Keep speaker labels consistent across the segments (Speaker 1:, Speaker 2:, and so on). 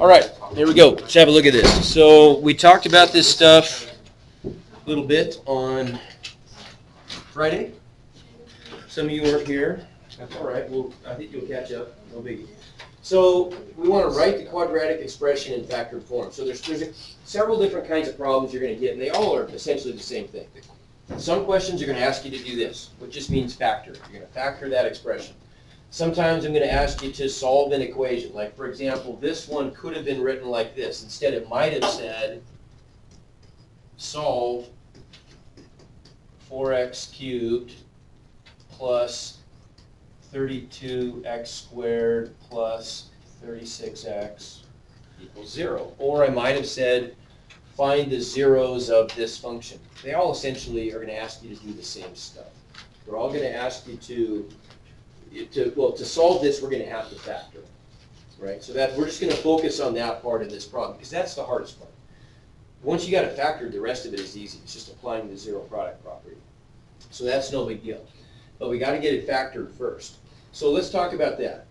Speaker 1: All right, here we go. Let's have a look at this. So we talked about this stuff a little bit on Friday. Some of you weren't here. That's all right. Well, I think you'll catch up. No biggie. So we want to write the quadratic expression in factored form. So there's, there's a, several different kinds of problems you're going to get, and they all are essentially the same thing. Some questions are going to ask you to do this, which just means factor. You're going to factor that expression. Sometimes I'm going to ask you to solve an equation. Like, for example, this one could have been written like this. Instead, it might have said, solve 4x cubed plus 32x squared plus 36x equals 0. Or I might have said, find the zeros of this function. They all essentially are going to ask you to do the same stuff. They're all going to ask you to to, well, to solve this, we're going to have to factor, right? So that we're just going to focus on that part of this problem because that's the hardest part. Once you got it factored, the rest of it is easy. It's just applying the zero product property. So that's no big deal. But we got to get it factored first. So let's talk about that,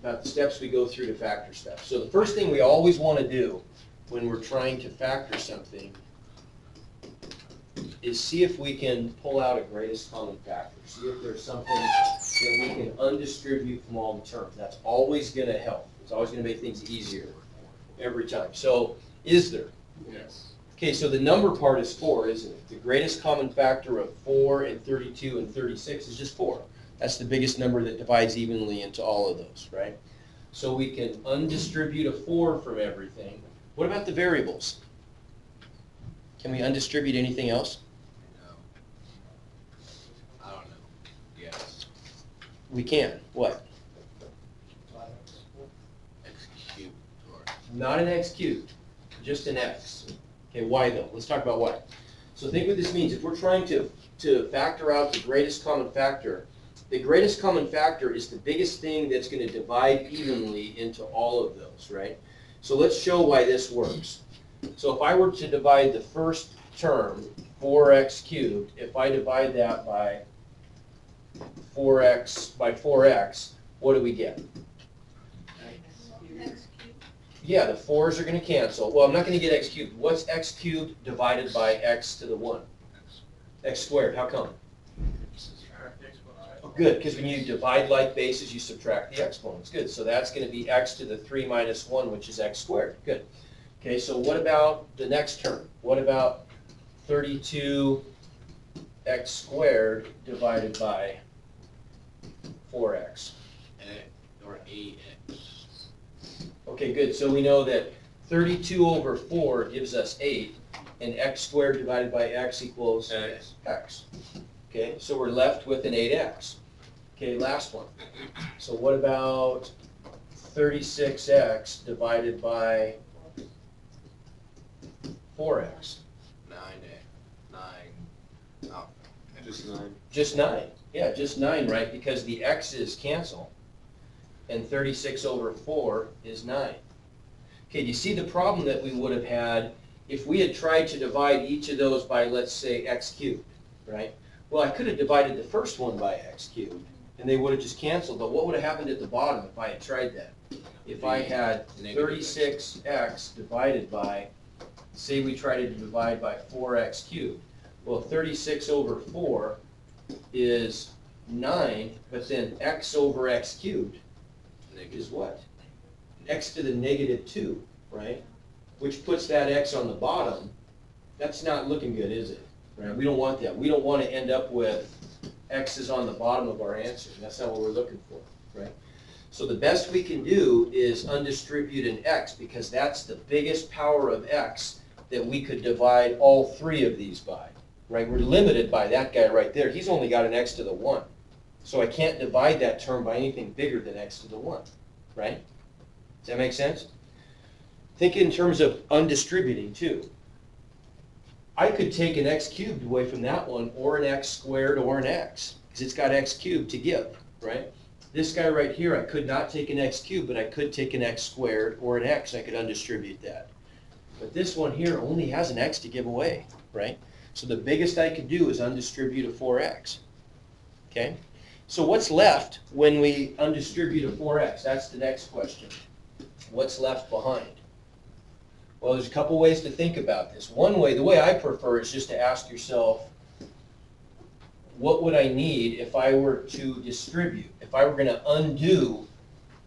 Speaker 1: about the steps we go through to factor stuff. So the first thing we always want to do when we're trying to factor something is see if we can pull out a greatest common factor. See if there's something that we can undistribute from all the terms. That's always going to help. It's always going to make things easier every time. So is there?
Speaker 2: Yes.
Speaker 1: Okay, so the number part is 4, isn't it? The greatest common factor of 4 and 32 and 36 is just 4. That's the biggest number that divides evenly into all of those, right? So we can undistribute a 4 from everything. What about the variables? Can we undistribute anything else?
Speaker 2: No. I don't know. Yes.
Speaker 1: We can. What?
Speaker 2: X cubed or
Speaker 1: Not an x cubed, just an x. Okay, why though? Let's talk about why. So think what this means. If we're trying to, to factor out the greatest common factor, the greatest common factor is the biggest thing that's going to divide evenly into all of those, right? So let's show why this works. So if I were to divide the first term, 4x cubed, if I divide that by 4x by 4x, what do we get? Yeah, the fours are gonna cancel. Well, I'm not gonna get x cubed. What's x cubed divided by x to the one? X squared, how come? Oh, good, because when you divide like bases, you subtract the exponents. Good, so that's gonna be x to the three minus one, which is x squared. Good. Okay, so what about the next term? What about thirty-two x squared divided by
Speaker 2: 4x. or a X.
Speaker 1: Okay, good. So we know that 32 over 4 gives us 8, and x squared divided by x equals
Speaker 2: X.
Speaker 1: x. Okay, so we're left with an 8x. Okay, last one. So what about 36x divided by 4x?
Speaker 2: Nine A. Nine. Oh.
Speaker 3: Just nine.
Speaker 1: Just 9. Yeah, just 9, right? Because the x's cancel, and 36 over 4 is 9. Okay, do you see the problem that we would have had if we had tried to divide each of those by, let's say, x cubed, right? Well, I could have divided the first one by x cubed, and they would have just canceled, but what would have happened at the bottom if I had tried that? If I had 36x divided by, say we tried to divide by 4x cubed, well, 36 over 4 is 9, but then x over x cubed
Speaker 2: Negative.
Speaker 1: is what? X to the negative 2, right? Which puts that x on the bottom. That's not looking good, is it? Right? We don't want that. We don't want to end up with x's on the bottom of our answer. That's not what we're looking for, right? So the best we can do is undistribute an x because that's the biggest power of x that we could divide all three of these by, right? We're limited by that guy right there. He's only got an x to the 1. So I can't divide that term by anything bigger than x to the 1, right? Does that make sense? Think in terms of undistributing too. I could take an x cubed away from that one, or an x squared, or an x, because it's got x cubed to give, right? This guy right here, I could not take an x cubed, but I could take an x squared or an x, I could undistribute that. But this one here only has an x to give away, right? So the biggest I could do is undistribute a 4x, okay? So what's left when we undistribute a 4x? That's the next question. what's left behind? Well, there's a couple ways to think about this. One way, the way I prefer is just to ask yourself, what would I need if I were to distribute? If I were gonna undo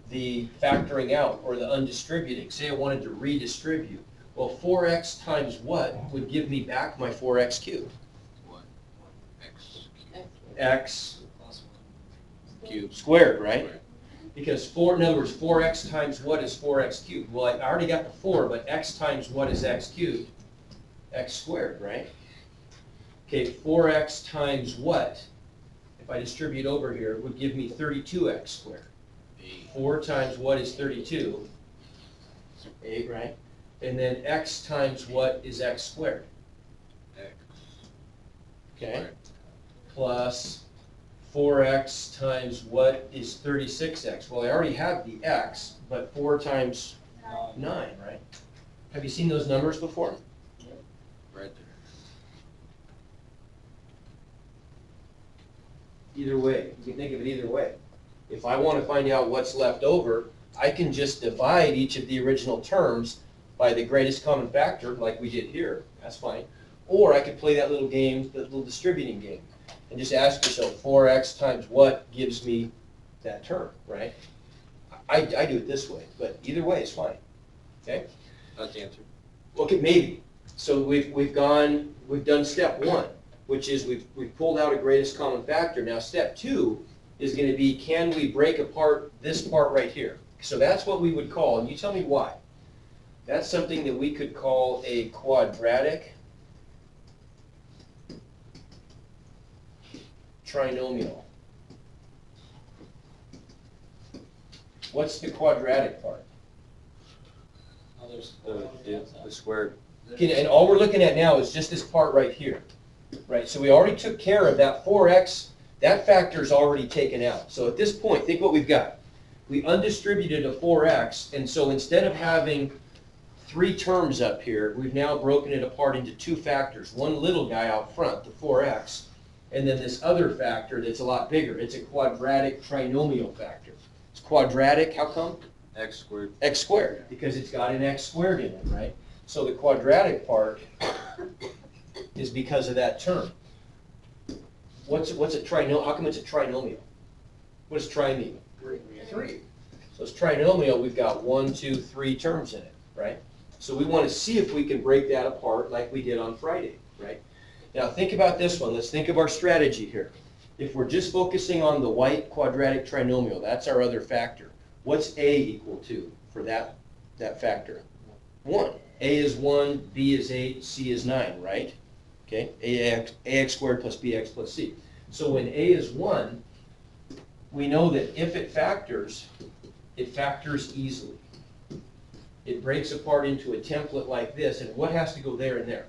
Speaker 1: the factoring out or the undistributing, say I wanted to redistribute. Well, four x times what would give me back my four x cubed?
Speaker 2: What? X cubed.
Speaker 1: X
Speaker 2: Cube.
Speaker 1: squared, right? Because four, in other words, four x times what is four x cubed? Well, I already got the four, but x times what is x cubed? X squared, right? Okay, four x times what? If I distribute over here, would give me thirty-two x squared. Four times what is thirty-two? Eight, right? And then x times what is x squared?
Speaker 2: X.
Speaker 1: Okay? plus four x times what is thirty-six x? Well, I already have the x, but four times nine, right? Have you seen those numbers before?
Speaker 2: Right there.
Speaker 1: Either way, you can think of it either way. If I wanna find out what's left over, I can just divide each of the original terms by the greatest common factor, like we did here, that's fine. Or I could play that little game, that little distributing game, and just ask yourself, four x times what gives me that term, right? I, I do it this way, but either way is fine. Okay?
Speaker 2: That's the answer.
Speaker 1: Okay, maybe. So we've, we've gone, we've done step one, which is we've, we've pulled out a greatest common factor. Now, step two is gonna be, can we break apart this part right here? So that's what we would call, and you tell me why. That's something that we could call a quadratic trinomial. What's the quadratic part?
Speaker 3: The, the, the squared.
Speaker 1: Okay, and all we're looking at now is just this part right here, right? So we already took care of that four x, that factor is already taken out. So at this point, think what we've got. We undistributed a four x, and so instead of having three terms up here, we've now broken it apart into two factors. One little guy out front, the four x, and then this other factor that's a lot bigger. It's a quadratic trinomial factor. It's quadratic, how come?
Speaker 3: X squared.
Speaker 1: x squared, because it's got an x squared in it, right? So the quadratic part is because of that term. What's, what's a trinomial, how come it's a trinomial? What does tri mean? Three. So it's trinomial, we've got one, two, three terms in it, right? So we wanna see if we can break that apart like we did on Friday, right? Now, think about this one, let's think of our strategy here. If we're just focusing on the white quadratic trinomial, that's our other factor. What's A equal to for that, that factor? One. A is one, B is eight, C is nine, right? Okay, AX, AX squared plus BX plus C. So when A is one, we know that if it factors, it factors easily. It breaks apart into a template like this, and what has to go there and there?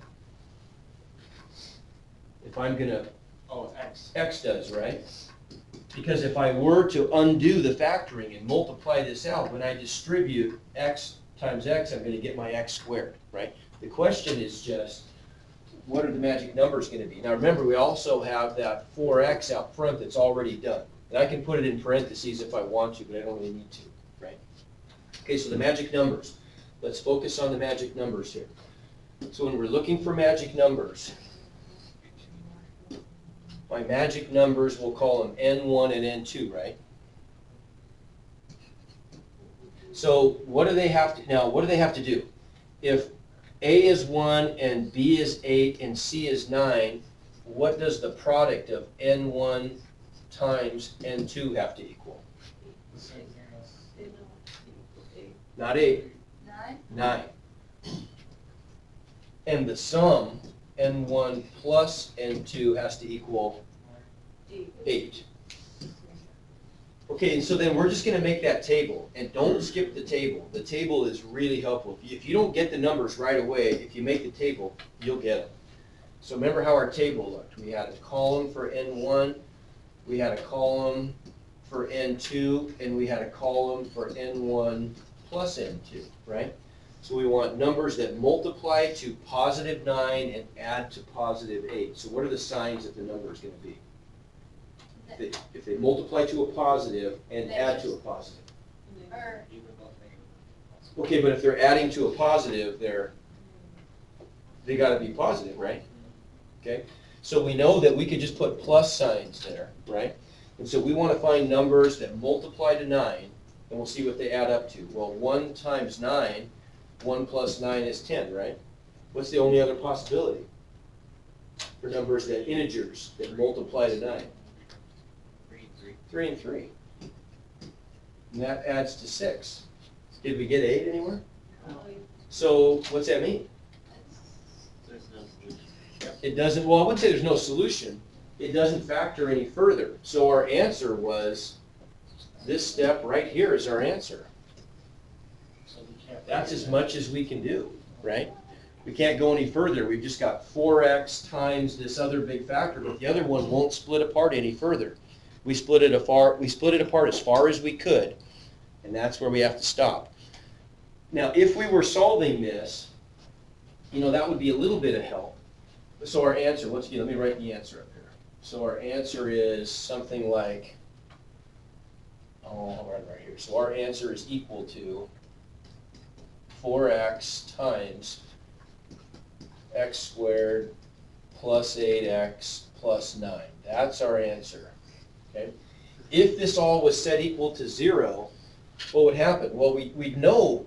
Speaker 1: If I'm gonna
Speaker 4: Oh, X.
Speaker 1: X does, right? Because if I were to undo the factoring and multiply this out, when I distribute X times X, I'm gonna get my X squared, right? The question is just, what are the magic numbers gonna be? Now, remember, we also have that four X out front that's already done. And I can put it in parentheses if I want to, but I don't really need to, right? Okay, so the magic numbers. Let's focus on the magic numbers here. So when we're looking for magic numbers, my magic numbers, we'll call them N1 and N2, right? So what do they have to, now, what do they have to do? If A is 1 and B is 8 and C is 9, what does the product of N1 times N2 have to equal? Not 8,
Speaker 5: Nine?
Speaker 1: 9. And the sum, N1 plus N2 has to equal
Speaker 5: Eight.
Speaker 1: eight. Okay, and so then we're just gonna make that table, and don't skip the table. The table is really helpful. If you, if you don't get the numbers right away, if you make the table, you'll get them. So remember how our table looked. We had a column for N one, we had a column for N two, and we had a column for N one plus N two, right? So we want numbers that multiply to positive nine and add to positive eight. So what are the signs that the number is gonna be? If they- If they multiply to a positive and add to a positive.
Speaker 5: Or,
Speaker 4: Even both negative.
Speaker 1: Okay, but if they're adding to a positive, they're, they gotta be positive, right? Okay, so we know that we could just put plus signs there, right? And so we wanna find numbers that multiply to nine, and we'll see what they add up to. Well, one times nine, one plus nine is ten, right? What's the only other possibility? For numbers that integers that multiply to nine?
Speaker 2: Three, three.
Speaker 1: Three and three. And that adds to six. Did we get eight anywhere? No. So what's that mean?
Speaker 2: There's no solution.
Speaker 1: It doesn't, well, I wouldn't say there's no solution. It doesn't factor any further. So our answer was, this step right here is our answer. That's as much as we can do, right? We can't go any further. We've just got four x times this other big factor, but the other one won't split apart any further. We split it afar, we split it apart as far as we could, and that's where we have to stop. Now, if we were solving this, you know, that would be a little bit of help. So our answer, once again, let me write the answer up here. So our answer is something like, I'll right here. So our answer is equal to four x times x squared plus eight x plus nine. That's our answer, okay? If this all was set equal to zero, what would happen? Well, we, we'd know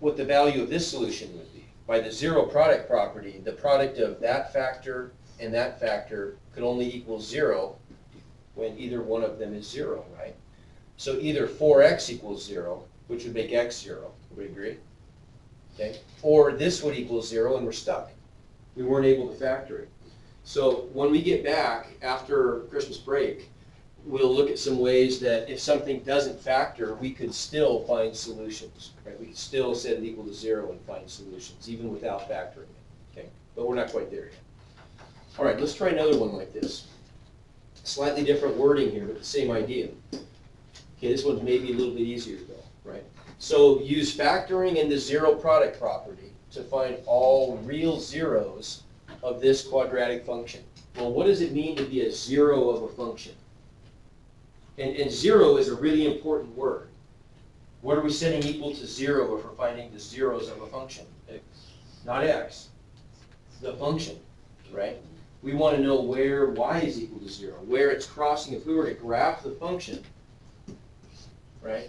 Speaker 1: what the value of this solution would be. By the zero product property, the product of that factor and that factor could only equal zero when either one of them is zero, right? So either four x equals zero, which would make x zero, would we agree? Okay, or this would equal zero and we're stuck. We weren't able to factor it. So when we get back after Christmas break, we'll look at some ways that if something doesn't factor, we could still find solutions. Right? We could still set it equal to zero and find solutions, even without factoring it. Okay, but we're not quite there yet. All right, let's try another one like this. Slightly different wording here, but the same idea. Okay, this one's maybe a little bit easier though, right? So use factoring and the zero product property to find all real zeros of this quadratic function. Well, what does it mean to be a zero of a function? And, and zero is a really important word. What are we setting equal to zero if we're finding the zeros of a function? X. Not x, the function, right? We want to know where y is equal to zero, where it's crossing. If we were to graph the function, right?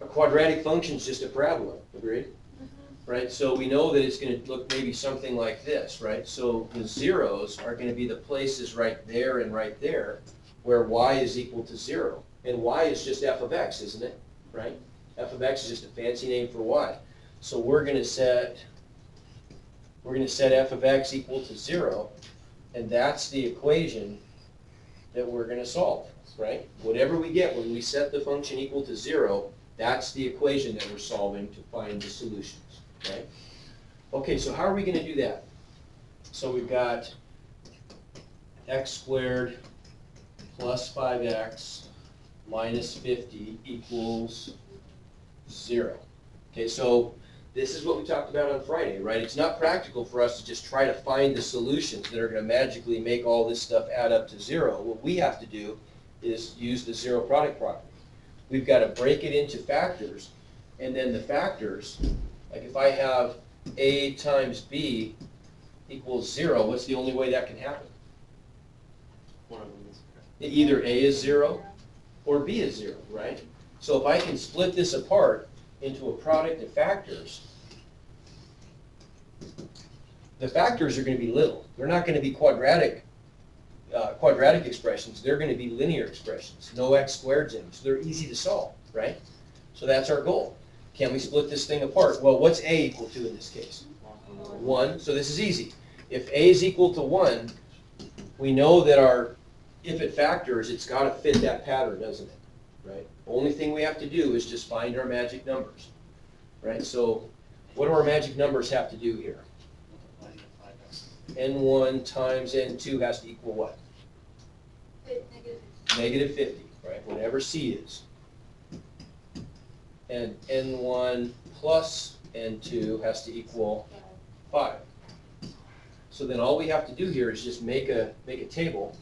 Speaker 1: A quadratic function is just a parabola, agreed? Mm-hmm. Right, so we know that it's gonna look maybe something like this, right? So the zeros are gonna be the places right there and right there where y is equal to zero. And y is just f of x, isn't it? Right? f of x is just a fancy name for y. So we're gonna set, we're gonna set f of x equal to zero, and that's the equation that we're gonna solve, right? Whatever we get when we set the function equal to zero, that's the equation that we're solving to find the solutions, right? Okay, so how are we gonna do that? So we've got x squared plus five x minus fifty equals zero. Okay, so this is what we talked about on Friday, right? It's not practical for us to just try to find the solutions that are gonna magically make all this stuff add up to zero. What we have to do is use the zero product property. We've gotta break it into factors, and then the factors, like if I have a times b equals zero, what's the only way that can happen?
Speaker 3: One of them is.
Speaker 1: Either A is zero or B is zero, right? So if I can split this apart into a product of factors, the factors are gonna be little. They're not gonna be quadratic, uh, quadratic expressions. They're gonna be linear expressions, no x squareds in them. So they're easy to solve, right? So that's our goal. Can we split this thing apart? Well, what's A equal to in this case? One, so this is easy. If A is equal to one, we know that our, if it factors, it's gotta fit that pattern, doesn't it? Right? Only thing we have to do is just find our magic numbers, right? So what do our magic numbers have to do here? N one times N two has to equal what? Negative fifty, right? Whatever C is. And N one plus N two has to equal five. So then all we have to do here is just make a, make a table.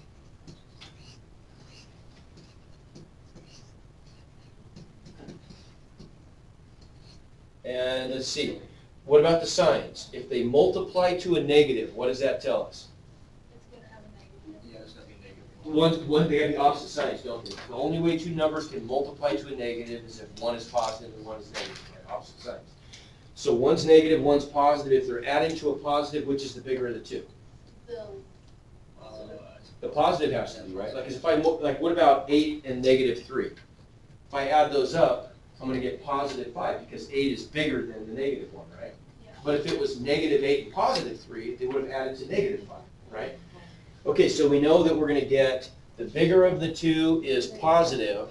Speaker 1: And let's see, what about the signs? If they multiply to a negative, what does that tell us?
Speaker 4: It's gonna have a negative.
Speaker 3: Yeah, it's gonna be negative.
Speaker 1: One, one, they have the opposite signs, don't they? The only way two numbers can multiply to a negative is if one is positive and one is negative, right? Opposite signs. So one's negative, one's positive. If they're adding to a positive, which is the bigger of the two?
Speaker 4: The,
Speaker 3: Uh,
Speaker 1: The positive has to be, right? Like, if I, like, what about eight and negative three? If I add those up, I'm gonna get positive five, because eight is bigger than the negative one, right?
Speaker 4: Yeah.
Speaker 1: But if it was negative eight and positive three, they would have added to negative five, right? Okay, so we know that we're gonna get, the bigger of the two is positive,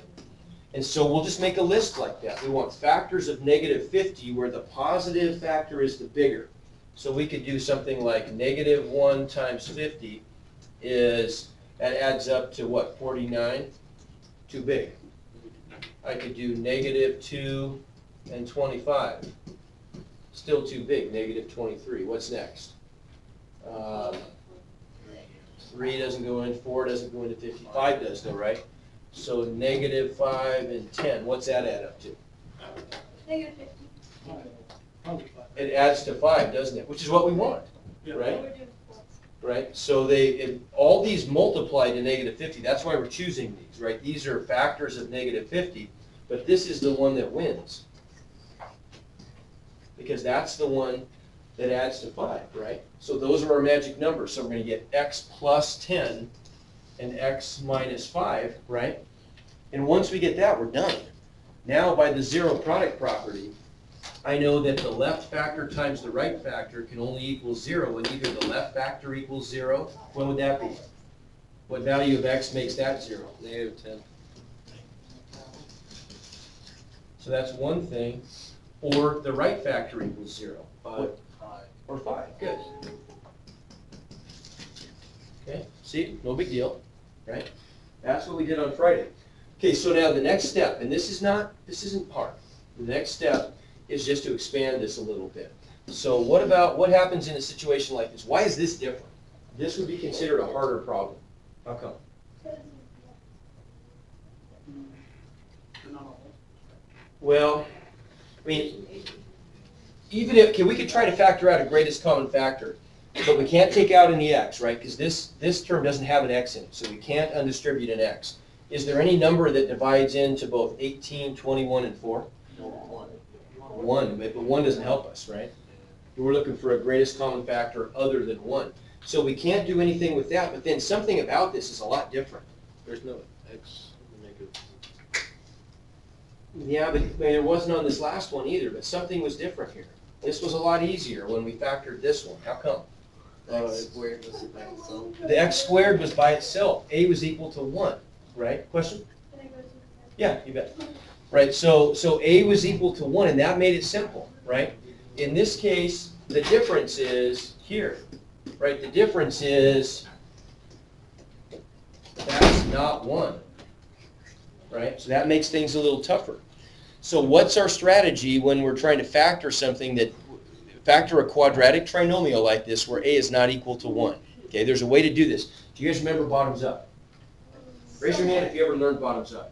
Speaker 1: and so we'll just make a list like that. We want factors of negative fifty, where the positive factor is the bigger. So we could do something like negative one times fifty is, that adds up to what, forty-nine? Too big. I could do negative two and twenty-five. Still too big, negative twenty-three. What's next? Um, Three doesn't go in, four doesn't go into fifty, five does though, right? So negative five and ten, what's that add up to?
Speaker 4: negative fifty.
Speaker 1: It adds to five, doesn't it? Which is what we want, right?
Speaker 4: We're doing four.
Speaker 1: right? So they, it- all these multiply to negative fifty, that's why we're choosing these, right? These are factors of negative fifty, but this is the one that wins. Because that's the one that adds to five, right? So those are our magic numbers, so we're gonna get x plus ten and x minus five, right? And once we get that, we're done. Now, by the zero product property, I know that the left factor times the right factor can only equal zero, and either the left factor equals zero, when would that be? What value of x makes that zero?
Speaker 3: Negative ten.
Speaker 1: So that's one thing, or the right factor equals zero,
Speaker 3: Five. Five.
Speaker 1: Or five, good. Okay, see, no big deal, right? That's what we did on Friday. Okay, so now the next step, and this is not, this isn't hard. The next step is just to expand this a little bit. So what about, what happens in a situation like this? Why is this different? This would be considered a harder problem. How come? Well, I mean, even if, okay, we could try to factor out a greatest common factor, but we can't take out any x, right? Because this, this term doesn't have an x in it, so we can't undistribute an x. Is there any number that divides into both 18, 21, and 4?
Speaker 3: One.
Speaker 1: One, but but one doesn't help us, right? We're looking for a greatest common factor other than one. So we can't do anything with that, but then something about this is a lot different.
Speaker 3: There's no x negative.
Speaker 1: Yeah, but I mean, there wasn't on this last one either, but something was different here. This was a lot easier when we factored this one. How come?
Speaker 3: Uh, x squared was by itself.
Speaker 1: The x squared was by itself. A was equal to one, right? Question?
Speaker 4: Can I go to the-
Speaker 1: Yeah, you bet. Right, so, so A was equal to one, and that made it simple, right? In this case, the difference is here, right? The difference is that's not one, right? So that makes things a little tougher. So what's our strategy when we're trying to factor something that, factor a quadratic trinomial like this where A is not equal to one? Okay, there's a way to do this. Do you guys remember bottoms up? Raise your hand if you ever learned bottoms up.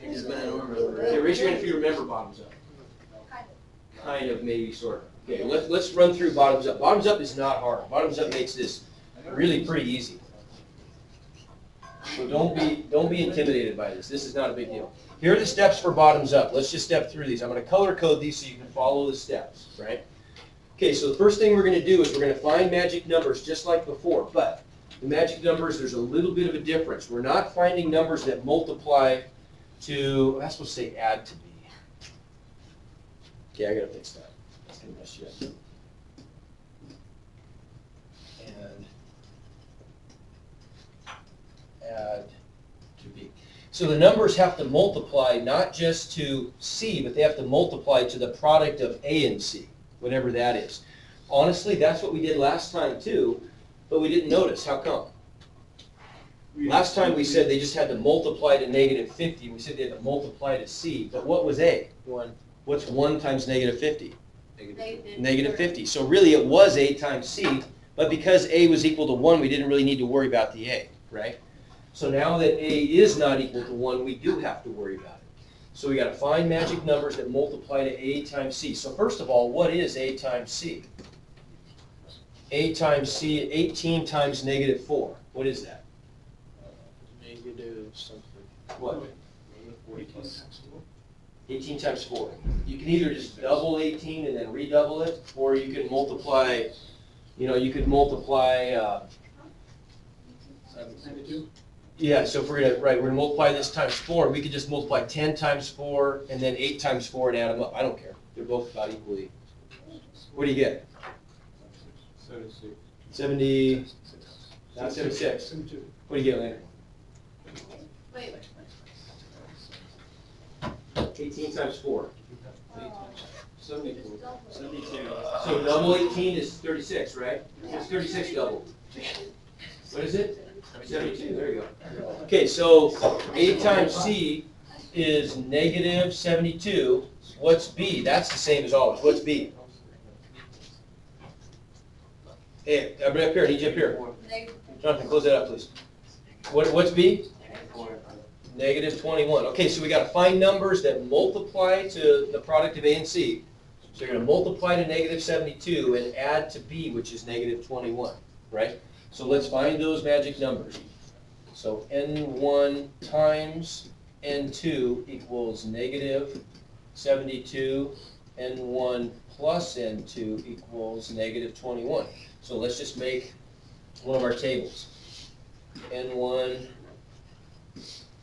Speaker 1: Okay, raise your hand if you remember bottoms up.
Speaker 4: Kind of.
Speaker 1: Maybe, sort of. Okay, let's, let's run through bottoms up. Bottoms up is not hard. Bottoms up makes this really pretty easy. So don't be, don't be intimidated by this. This is not a big deal. Here are the steps for bottoms up. Let's just step through these. I'm gonna color code these so you can follow the steps, right? Okay, so the first thing we're gonna do is we're gonna find magic numbers just like before, but the magic numbers, there's a little bit of a difference. We're not finding numbers that multiply to, I'm supposed to say add to b. Okay, I gotta fix that. That's gonna mess you up. And add to. So the numbers have to multiply not just to c, but they have to multiply to the product of a and c, whatever that is. Honestly, that's what we did last time too, but we didn't notice. How come? Last time we said they just had to multiply to negative fifty, we said they had to multiply to c, but what was a?
Speaker 3: One.
Speaker 1: What's one times negative fifty?
Speaker 3: Negative.
Speaker 4: Negative.
Speaker 1: Negative fifty. So really, it was a times c, but because a was equal to one, we didn't really need to worry about the a, right? So now that a is not equal to one, we do have to worry about it. So we gotta find magic numbers that multiply to A times C. So first of all, what is A times C? A times C, eighteen times negative four. What is that?
Speaker 3: Negative something.
Speaker 1: What?
Speaker 3: Forty-two.
Speaker 1: Eighteen times four. You can either just double eighteen and then redouble it, or you can multiply, you know, you could multiply, uh,
Speaker 3: Seventy-two?
Speaker 1: Yeah, so if we're gonna, right, we're gonna multiply this times four, we could just multiply ten times four and then eight times four and add them up. I don't care. They're both about equally. What do you get?
Speaker 3: Seventy-six.
Speaker 1: Seventy, not seventy-six. What do you get, Leonard?
Speaker 4: Wait, wait,
Speaker 1: Eighteen times four.
Speaker 4: wait.
Speaker 3: Seventy-four.
Speaker 4: Double it.
Speaker 2: Seventy-two.
Speaker 1: So double eighteen is thirty-six, right? What's thirty-six double? What is it? Seventy-two, there you go. Okay, so A times C is negative seventy-two. What's B? That's the same as always. What's B? Hey, uh, everybody up here, I need you up here.
Speaker 4: Negative
Speaker 1: Jonathan, close that up, please. What, what's B? Negative Twenty-one. Okay, so we gotta find numbers that multiply to the product of A and C. So you're gonna multiply to negative seventy-two and add to B, which is negative twenty-one, right? So let's find those magic numbers. So N one times N two equals negative seventy-two. N one plus N two equals negative twenty-one. So let's just make one of our tables. N one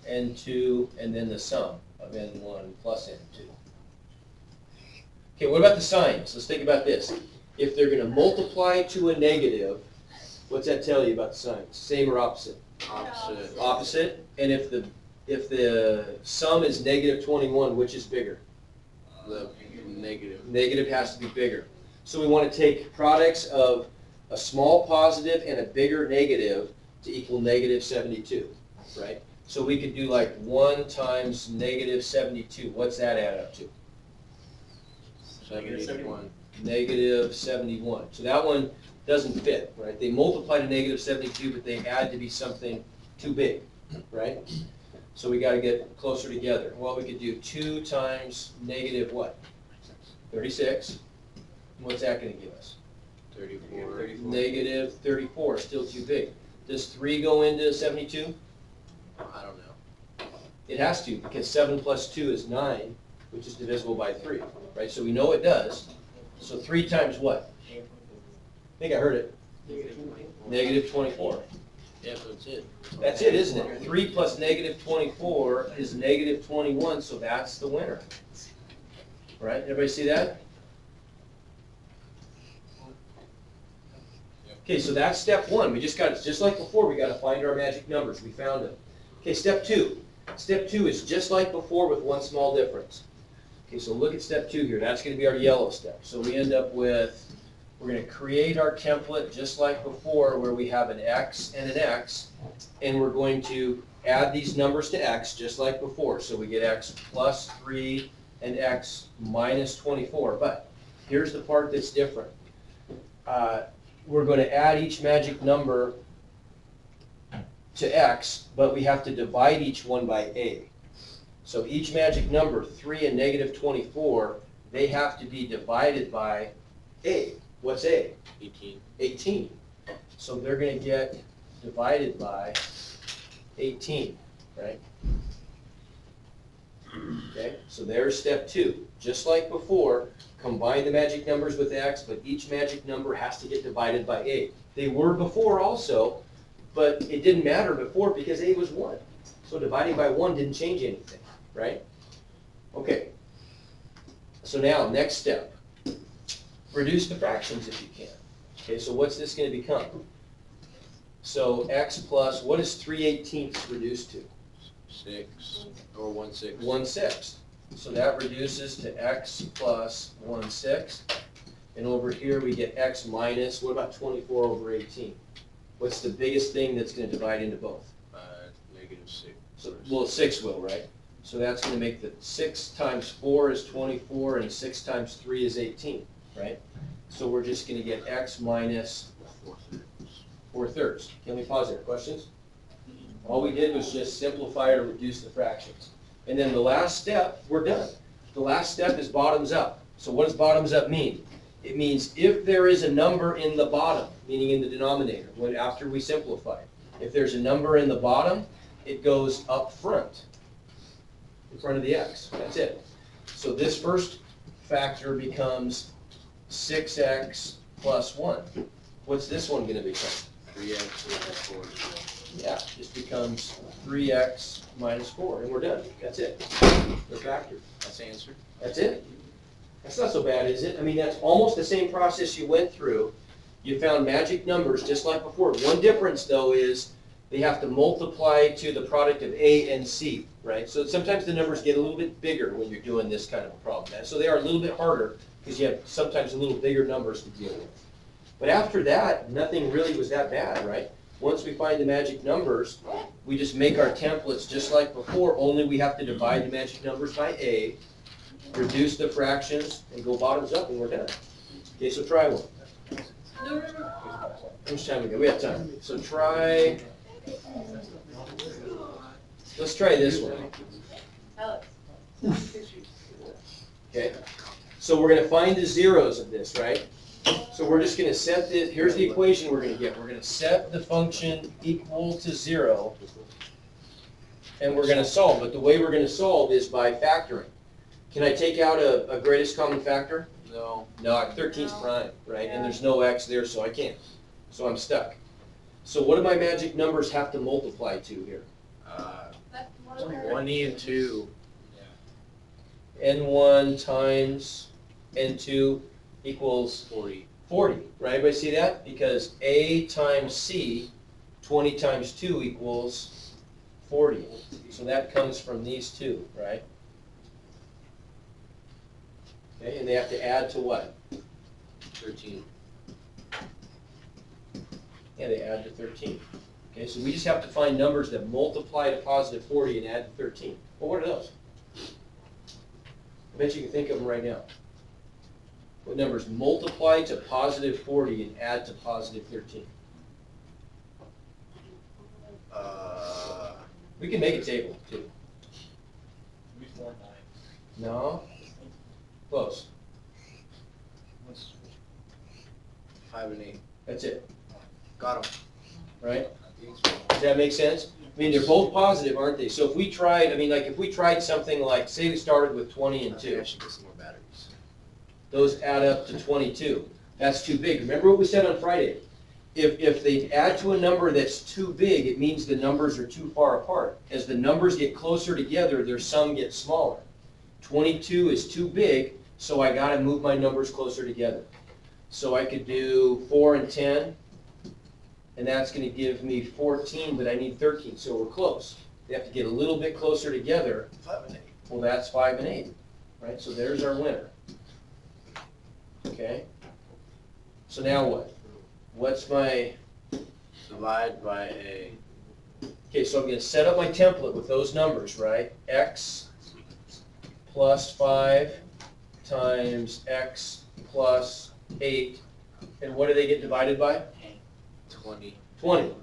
Speaker 1: N2, and then the sum of N1 plus N2. Okay, what about the signs? Let's think about this. If they're gonna multiply to a negative, what's that tell you about the signs? Same or opposite?
Speaker 3: Opposite.
Speaker 1: Opposite, and if the, if the sum is negative 21, which is bigger?
Speaker 3: The negative.
Speaker 1: Negative has to be bigger. So we wanna take products of a small positive and a bigger negative to equal negative 72, right? So we could do like one times negative seventy-two, what's that add up to?
Speaker 3: Seventy-one.
Speaker 1: Negative seventy-one, so that one doesn't fit, right? They multiply to negative seventy-two, but they add to be something too big, right? So we gotta get closer together. Well, we could do two times negative what? Thirty-six. What's that gonna give us?
Speaker 3: Thirty-four.
Speaker 1: Negative thirty-four, still too big. Does three go into seventy-two?
Speaker 3: I don't know.
Speaker 1: It has to, because seven plus two is nine, which is divisible by three, right? So we know it does. So three times what? I think I heard it. Negative twenty-four.
Speaker 3: Yeah, that's it.
Speaker 1: That's it, isn't it? Three plus negative twenty-four is negative twenty-one, so that's the winner. Right, everybody see that? Okay, so that's step one. We just got, just like before, we gotta find our magic numbers. We found them. Okay, step two. Step two is just like before with one small difference. Okay, so look at step two here. That's gonna be our yellow step. So we end up with, we're gonna create our template just like before where we have an X and an X. And we're going to add these numbers to X just like before. So we get X plus three and X minus twenty-four. But here's the part that's different. Uh, We're gonna add each magic number to X, but we have to divide each one by A. So each magic number, three and negative twenty-four, they have to be divided by A. What's A?
Speaker 3: Eighteen.
Speaker 1: Eighteen. So they're gonna get divided by eighteen, right? Okay, so there's step two. Just like before, combine the magic numbers with X, but each magic number has to get divided by A. They were before also, but it didn't matter before because A was one. So dividing by one didn't change anything, right? Okay. So now, next step. Reduce the fractions if you can. Okay, so what's this gonna become? So x plus, what is three eighteenths reduced to?
Speaker 3: Six, or one six.
Speaker 1: One sixth. So that reduces to x plus one sixth. And over here, we get x minus, what about twenty-four over eighteen? What's the biggest thing that's gonna divide into both?
Speaker 3: Uh, negative six.
Speaker 1: So, well, six will, right? So that's gonna make the, six times four is twenty-four, and six times three is eighteen, right? So we're just gonna get x minus
Speaker 3: Four thirds.
Speaker 1: Can we pause there? Questions? All we did was just simplify or reduce the fractions. And then the last step, we're done. The last step is bottoms up. So what does bottoms up mean? It means if there is a number in the bottom, meaning in the denominator, when, after we simplify, if there's a number in the bottom, it goes up front, in front of the x, that's it. So this first factor becomes six x plus one. What's this one gonna become?
Speaker 3: Three X minus four.
Speaker 1: Yeah, just becomes three x minus four, and we're done, that's it. The factor,
Speaker 3: That's the answer?
Speaker 1: that's it. That's not so bad, is it? I mean, that's almost the same process you went through. You found magic numbers, just like before. One difference, though, is they have to multiply to the product of A and C, right? So sometimes the numbers get a little bit bigger when you're doing this kind of a problem. So they are a little bit harder, because you have sometimes a little bigger numbers to deal with. But after that, nothing really was that bad, right? Once we find the magic numbers, we just make our templates just like before, only we have to divide the magic numbers by A, reduce the fractions, and go bottoms up, and we're done. Okay, so try one.
Speaker 4: No, no, no.
Speaker 1: How much time we got? We have time. So try, let's try this one.
Speaker 4: Alex.
Speaker 1: Okay, so we're gonna find the zeros of this, right? So we're just gonna set the, here's the equation we're gonna get. We're gonna set the function equal to zero, and we're gonna solve, but the way we're gonna solve is by factoring. Can I take out a, a greatest common factor?
Speaker 3: No.
Speaker 1: No, 13's prime, right, and there's no x there, so I can't. So I'm stuck. So what do my magic numbers have to multiply to here?
Speaker 3: Uh,
Speaker 4: one there.
Speaker 3: one E and two.
Speaker 1: N1 times N2 equals
Speaker 3: Forty.
Speaker 1: 40, right? Everybody see that? Because A times C, 20 times 2 equals 40. So that comes from these two, right? Okay, and they have to add to what?
Speaker 3: Thirteen.
Speaker 1: Yeah, they add to 13. Okay, so we just have to find numbers that multiply to positive 40 and add to 13. Well, what are those? I bet you can think of them right now. What numbers multiply to positive 40 and add to positive 13?
Speaker 3: Uh,
Speaker 1: We can make a table too. No? Close.
Speaker 3: five and eight.
Speaker 1: That's it,
Speaker 3: Got them.
Speaker 1: right? Does that make sense? I mean, they're both positive, aren't they? So if we tried, I mean, like, if we tried something like, say we started with 20 and 2.
Speaker 3: I should get some more batteries.
Speaker 1: Those add up to twenty-two. That's too big. Remember what we said on Friday? If, if they add to a number that's too big, it means the numbers are too far apart. As the numbers get closer together, their sum gets smaller. Twenty-two is too big, so I gotta move my numbers closer together. So I could do four and ten, and that's gonna give me fourteen, but I need thirteen, so we're close. They have to get a little bit closer together.
Speaker 3: Five and eight.
Speaker 1: Well, that's five and eight, right? So there's our winner. Okay? So now what? What's my,
Speaker 3: Divide by A.
Speaker 1: okay, so I'm gonna set up my template with those numbers, right? X plus five times X plus eight, and what do they get divided by?
Speaker 3: Twenty.
Speaker 1: Twenty,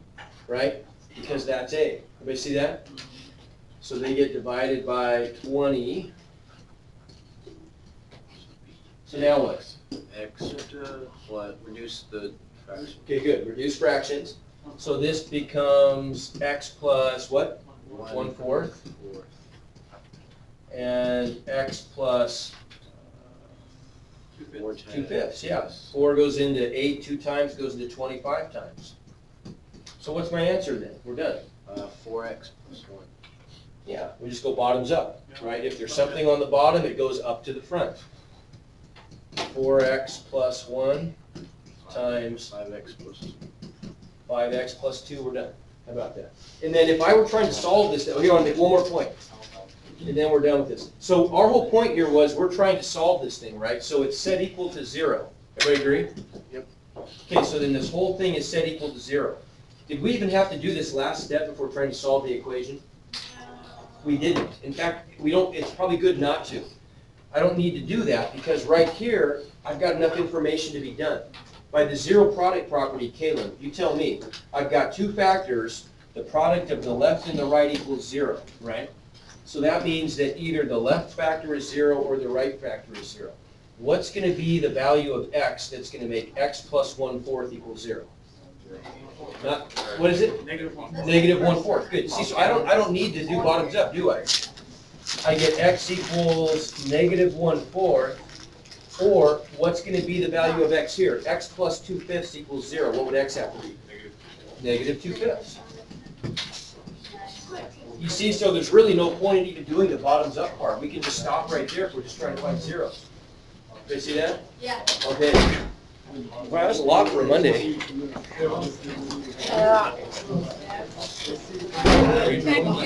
Speaker 1: right? Because that's A. Everybody see that? So they get divided by twenty. So now what?
Speaker 3: X, what, reduce the fraction.
Speaker 1: Okay, good, reduce fractions. So this becomes x plus what? One fourth,
Speaker 3: Fourth.
Speaker 1: and x plus
Speaker 3: Four times.
Speaker 1: two fifths, yeah. Four goes into eight two times, goes into twenty-five times. So what's my answer then? We're done.
Speaker 3: Uh, four X plus one.
Speaker 1: Yeah, we just go bottoms up, right? If there's something on the bottom, it goes up to the front. Four x plus one times
Speaker 3: Five X plus two.
Speaker 1: five x plus two, we're done. How about that? And then if I were trying to solve this, oh, here, I want to make one more point, and then we're done with this. So our whole point here was, we're trying to solve this thing, right? So it's set equal to zero. Everybody agree?
Speaker 3: Yep.
Speaker 1: Okay, so then this whole thing is set equal to zero. Did we even have to do this last step before trying to solve the equation? We didn't. In fact, we don't, it's probably good not to. I don't need to do that because right here, I've got enough information to be done. By the zero product property, Caleb, you tell me, I've got two factors, the product of the left and the right equals zero, right? So that means that either the left factor is zero or the right factor is zero. What's gonna be the value of x that's gonna make x plus one fourth equal zero? Not, what is it?
Speaker 5: Negative one.
Speaker 1: Negative one fourth, good. See, so I don't, I don't need to do bottoms up, do I? I get x equals negative one fourth, or what's gonna be the value of x here? x plus two fifths equals zero, what would x have to be? Negative two fifths. You see, so there's really no point in even doing the bottoms up part, we can just stop right there if we're just trying to find zeros. Okay, see that?
Speaker 4: Yeah.
Speaker 1: Okay. Wow, that's a lot for a Monday.
Speaker 4: Thank you.